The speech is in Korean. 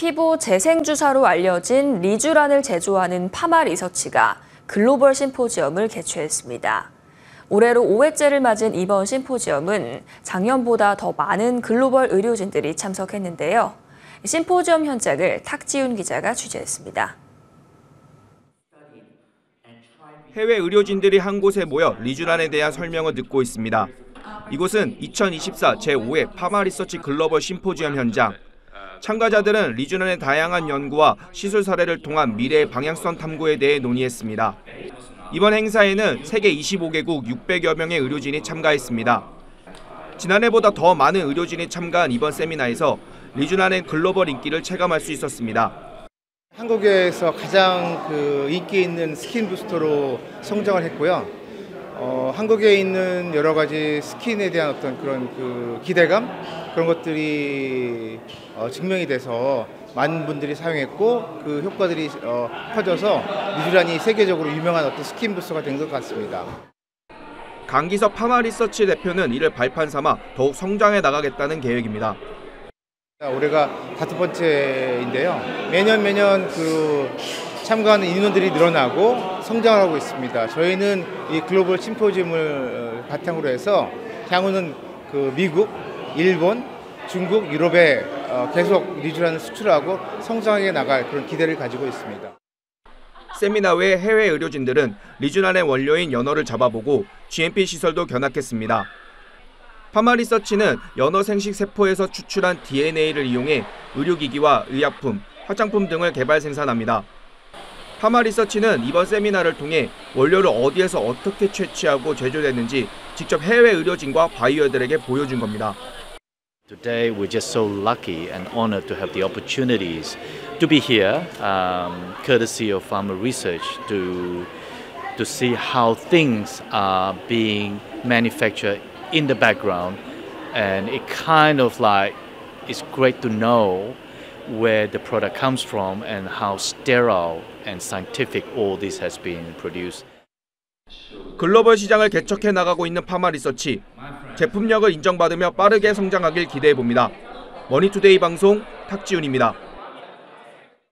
피부 재생 주사로 알려진 리쥬란을 제조하는 파마 리서치가 글로벌 심포지엄을 개최했습니다. 올해로 5회째를 맞은 이번 심포지엄은 작년보다 더 많은 글로벌 의료진들이 참석했는데요. 심포지엄 현장을 탁지훈 기자가 취재했습니다. 해외 의료진들이 한 곳에 모여 리쥬란에 대한 설명을 듣고 있습니다. 이곳은 2024 제5회 파마 리서치 글로벌 심포지엄 현장. 참가자들은 리쥬란의 다양한 연구와 시술 사례를 통한 미래의 방향성 탐구에 대해 논의했습니다. 이번 행사에는 세계 25개국 600여 명의 의료진이 참가했습니다. 지난해보다 더 많은 의료진이 참가한 이번 세미나에서 리쥬란의 글로벌 인기를 체감할 수 있었습니다. 한국에서 가장 그 인기 있는 스킨 부스터로 성장을 했고요. 어, 한국에 있는 여러 가지 스킨에 대한 어떤 그런 그 기대감 그런 것들이 어, 증명이 돼서 많은 분들이 사용했고 그 효과들이 어, 퍼져서 리쥬란이 세계적으로 유명한 어떤 스킨 부스터가 된 것 같습니다. 강기석 파마 리서치 대표는 이를 발판 삼아 더욱 성장해 나가겠다는 계획입니다. 올해가 다섯 번째인데요. 매년 매년 그 참가하는 인원들이 늘어나고 성장을 하고 있습니다. 저희는 이 글로벌 심포지움을 바탕으로 해서 향후는 그 미국, 일본, 중국, 유럽에 어, 계속 리쥬란을 수출하고 성장해 나갈 그런 기대를 가지고 있습니다. 세미나 외 해외 의료진들은 리쥬란의 원료인 연어를 잡아보고 GMP 시설도 견학했습니다. 파마 리서치는 연어 생식 세포에서 추출한 DNA를 이용해 의료기기와 의약품, 화장품 등을 개발 생산합니다. 파마 리서치는 이번 세미나를 통해 원료를 어디에서 어떻게 채취하고 제조됐는지 직접 해외 의료진과 바이어들에게 보여준 겁니다. Today, we're just so lucky and honored to have the opportunities to be here, um, courtesy of Pharma Research, to to see how things are being manufactured in the background, and it kind of like it's great to know where the product comes from and how sterile and scientific all this has been produced. 글로벌 시장을 개척해 나가고 있는 파마 리서치 제품력을 인정받으며 빠르게 성장하길 기대해 봅니다. 머니투데이 방송 탁지훈입니다.